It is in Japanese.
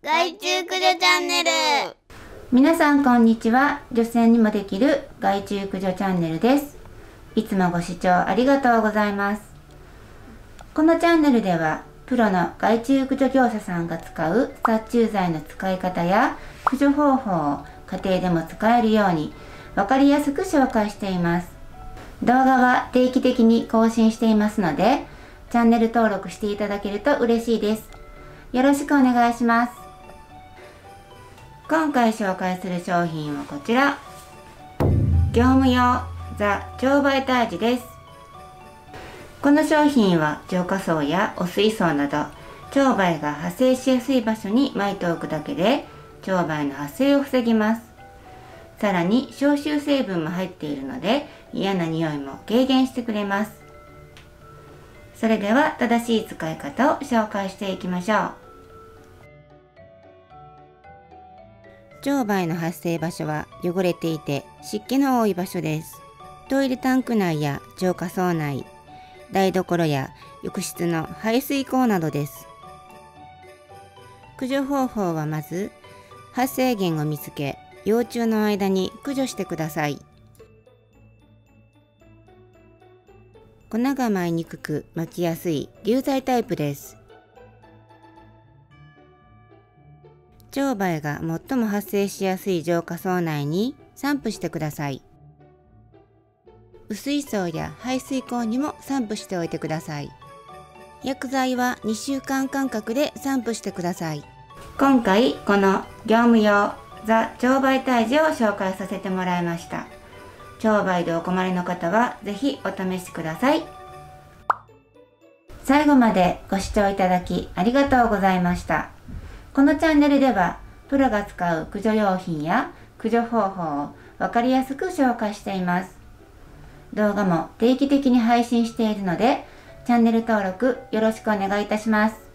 害虫駆除チャンネル。皆さんこんにちは。女性にもできる害虫駆除チャンネルです。いつもご視聴ありがとうございます。このチャンネルではプロの害虫駆除業者さんが使う殺虫剤の使い方や駆除方法を家庭でも使えるように分かりやすく紹介しています。動画は定期的に更新していますのでチャンネル登録していただけると嬉しいです。よろしくお願いします。今回紹介する商品はこちら。業務用ザ超媒体児です。この商品は浄化槽や汚水槽など腸媒が発生しやすい場所に巻いておくだけで腸媒の発生を防ぎます。さらに消臭成分も入っているので嫌な匂いも軽減してくれます。それでは正しい使い方を紹介していきましょう。腸媒の発生場所は汚れていて湿気の多い場所です。トイレタンク内や浄化槽内台所や浴室の排水口などです。駆除方法はまず発生源を見つけ幼虫の間に駆除してください。粉が舞いにくく巻きやすい流剤タイプです。腸媒が最も発生しやすい浄化槽内に散布してください。薄い層や排水口にも散布しておいてください。薬剤は2週間間隔で散布してください。今回この業務用ザ腸媒退治を紹介させてもらいました。腸媒でお困りの方はぜひお試しください。最後までご視聴いただきありがとうございました。このチャンネルではプロが使う駆除用品や駆除方法を分かりやすく紹介しています。動画も定期的に配信しているのでチャンネル登録よろしくお願いいたします。